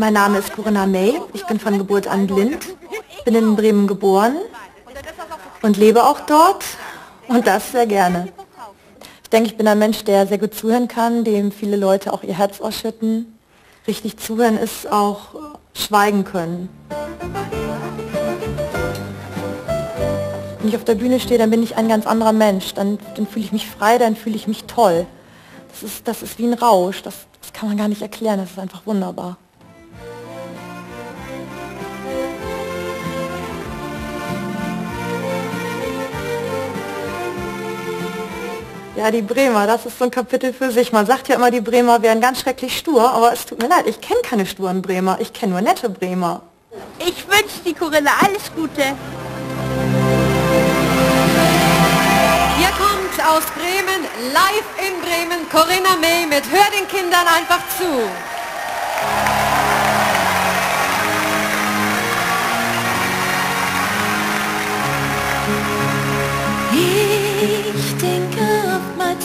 Mein Name ist Corinna May. Ich bin von Geburt an blind, bin in Bremen geboren und lebe auch dort und das sehr gerne. Ich denke, ich bin ein Mensch, der sehr gut zuhören kann, dem viele Leute auch ihr Herz ausschütten. Richtig zuhören ist auch schweigen können. Wenn ich auf der Bühne stehe, dann bin ich ein ganz anderer Mensch. Dann, dann fühle ich mich frei, dann fühle ich mich toll. Das ist, das ist wie ein Rausch. Das, das kann man gar nicht erklären. Das ist einfach wunderbar. Ja, die Bremer, das ist so ein Kapitel für sich. Man sagt ja immer, die Bremer wären ganz schrecklich stur, aber es tut mir leid, ich kenne keine sturen Bremer, ich kenne nur nette Bremer. Ich wünsche die Corinna alles Gute. Hier kommt aus Bremen, live in Bremen, Corinna May mit Hör den Kindern einfach zu. Oftmals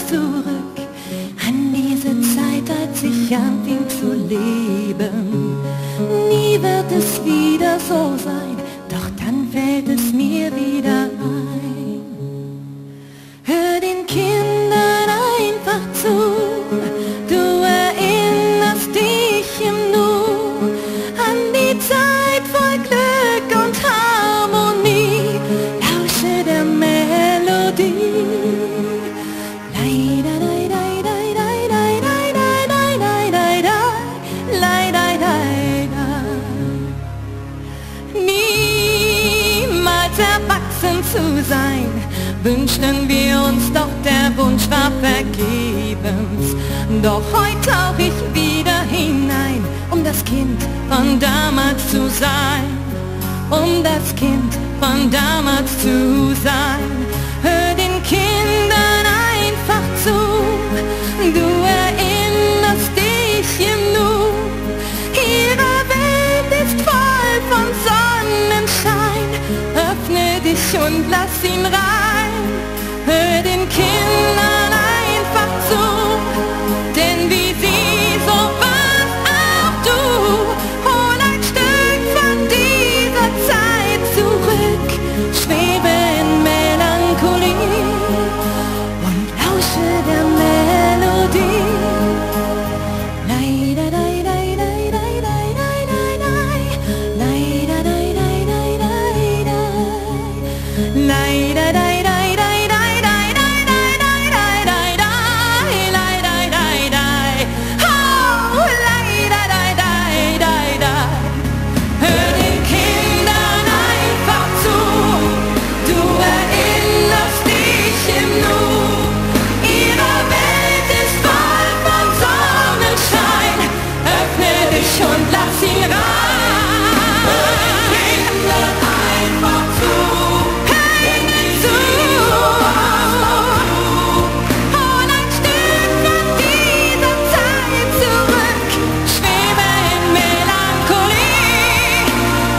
zurück an diese Zeit, als ich anfing zu leben. Nie wird es wieder so sein, doch dann fällt es mir wieder wünschten wir uns, doch der Wunsch war vergebens. Doch heute tauch ich wieder hinein, um das Kind von damals zu sein, um das Kind von damals zu sein. Hör den Kindern dich und lass ihn rein. Hör den Kindern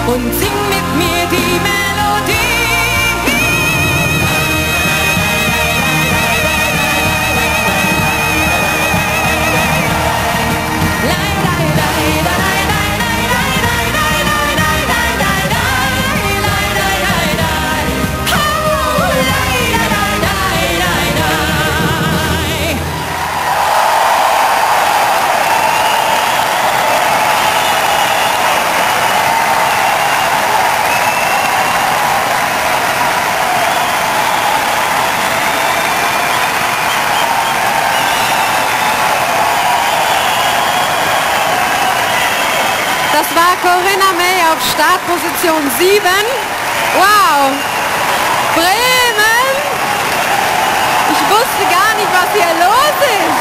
半点 Das war Corinna May auf Startposition 7. Wow! Bremen! Ich wusste gar nicht, was hier los ist.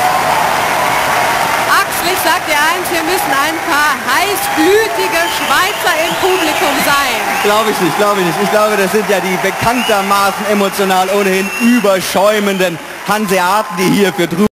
Axel, ich sag dir eins, hier müssen ein paar heißblütige Schweizer im Publikum sein. Glaube ich nicht, glaube ich nicht. Ich glaube, das sind ja die bekanntermaßen emotional ohnehin überschäumenden Hanseaten, die hier für drüben